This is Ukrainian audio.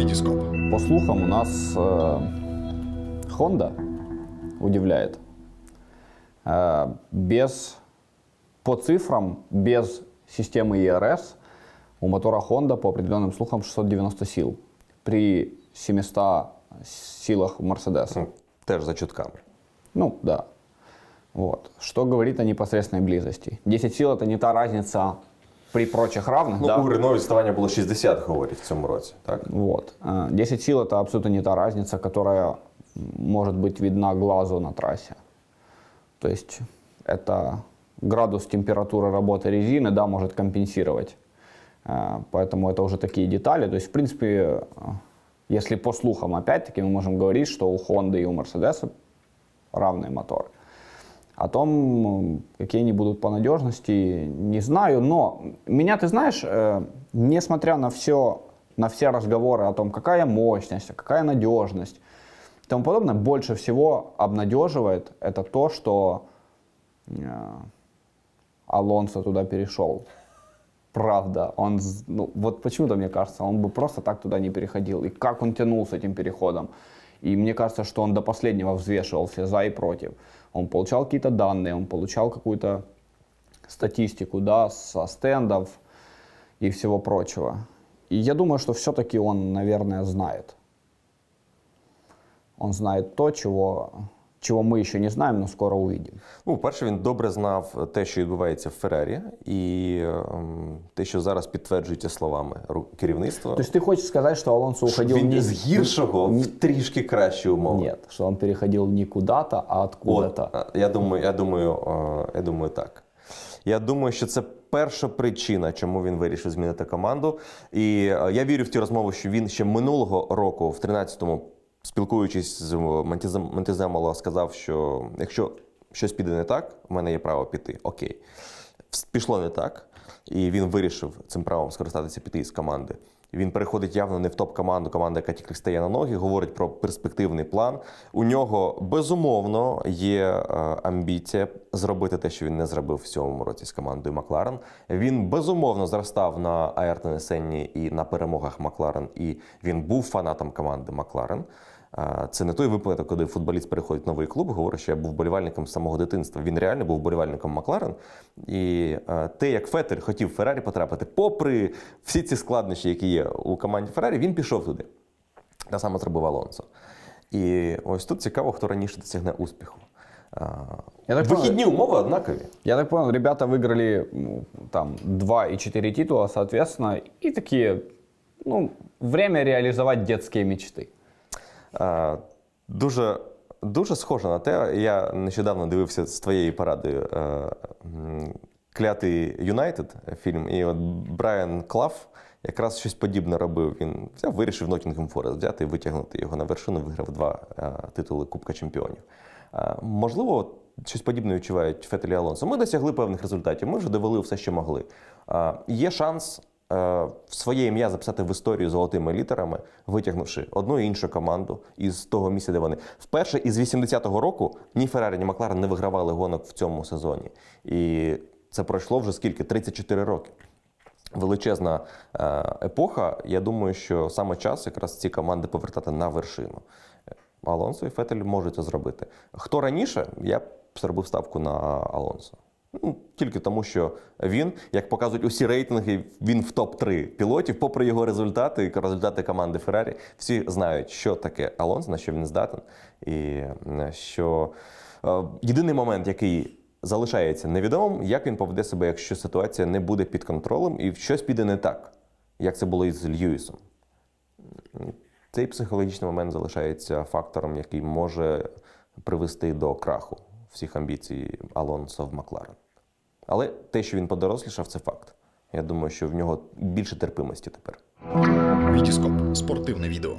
Витископ. По слухам, у нас э, Honda удивляет. Э, без, по цифрам, без системы ERS у мотора Honda, по определенным слухам, 690 сил. При 700 силах Мерседеса. Теж за чутками. Ну, да. Вот. Что говорит о непосредственной близости. 10 сил это не та разница при прочих равных. Ну, да? у Рено відставання було 60, говорять, в цьому році. Так? Вот. Э, 10 сил это абсолютно не та разница, которая может быть видна глазу на трассе. То есть это градус температуры работы резины, да, может компенсировать. Э, Поэтому это уже такие детали. То есть, в принципе, если по слухам, опять-таки, мы можем говорить, что у Honda и у Mercedes равные моторы. О том, какие они будут по надежности, не знаю. Но меня, ты знаешь, э, несмотря на все, на все разговоры о том, какая мощность, какая надежность и тому подобное, больше всего обнадеживает это то, что э, Алонсо туда перешел. Правда, он, ну, вот почему-то мне кажется, он бы просто так туда не переходил. И как он тянул с этим переходом. И мне кажется, что он до последнего взвешивал все за и против. Он получал какие-то данные, он получал какую-то статистику, да, со стендов и всего прочего. И я думаю, что все-таки он, наверное, знает. Он знает то, чего, чего мы еще не знаем, но скоро увидим. Ну, перше, він добре знав те, що відбувається в Феррарі, і ем, те, що зараз підтверджується словами керівництва. То есть ты хочешь сказать, что Алонсо уходил він не з гіршого в трішки кращі умови. Нет, что он переходил не куда-то, а откуда-то. От, я думаю, я думаю, е, я думаю, так. Я думаю, що це перша причина, чому він вирішив змінити команду. І е, я вірю в ті розмови, що він ще минулого року, в 13-му, спілкуючись з Монтеземоло, сказав, що якщо щось піде не так, в мене є право піти. Окей. Пішло не так, і він вирішив цим правом скористатися піти з команди. Він переходить явно не в топ-команду, команда, яка тільки стає на ноги, говорить про перспективний план. У нього безумовно є е, амбіція зробити те, що він не зробив в цьому році з командою Макларен. Він безумовно зростав на аертонесенні і на перемогах Макларен, і він був фанатом команди Макларен. Це не той випадок, коли футболіст переходить в новий клуб, говорить, що я був болівальником з самого дитинства. Він реально був болівальником Макларен. І те, як Фетель хотів в Феррарі потрапити, попри всі ці складнощі, які є у команді Феррарі, він пішов туди. Те саме зробив Алонсо. І ось тут цікаво, хто раніше досягне успіху. Я так Вихідні умови однакові. Я так понял, ребята выиграли ну, там 2 и 4 титула, соответственно, и такие, ну, время реализовать детские мечты. Дуже, дуже схоже на те. Я нещодавно дивився з твоєю порадою е, клятий Юнайтед фільм, і от Брайан Клафф якраз щось подібне робив. Він взяв, вирішив Ноттінгем Форест взяти і витягнути його на вершину, виграв два е, титули Кубка Чемпіонів. Можливо, щось подібне відчувають Фетель і Алонсо. Ми досягли певних результатів. Ми вже довели все, що могли. Є шанс своє ім'я записати в історію золотими літерами, витягнувши одну і іншу команду із того місця, де вони. Вперше із 80-го року ні Феррарі, ні Макларен не вигравали гонок в цьому сезоні. І це пройшло вже скільки? 34 роки. Величезна е, епоха. Я думаю, що саме час якраз ці команди повертати на вершину. Алонсо і Фетель можуть це зробити. Хто раніше, я б зробив ставку на Алонсо. Ну, тільки тому, що він, як показують усі рейтинги, він в топ-3 пілотів, попри його результати, результати команди Феррарі, всі знають, що таке Алонсо, на що він здатен. І е, що е, єдиний момент, який залишається невідомим, як він поведе себе, якщо ситуація не буде під контролем і щось піде не так, як це було із Льюісом. Цей психологічний момент залишається фактором, який може привести до краху всіх амбіцій Алонсо в Макларен. Але те, що він подорослішав, це факт. Я думаю, що в нього більше терпимості тепер. Вітіскоп Спортивне відео.